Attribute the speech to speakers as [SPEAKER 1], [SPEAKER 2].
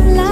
[SPEAKER 1] life.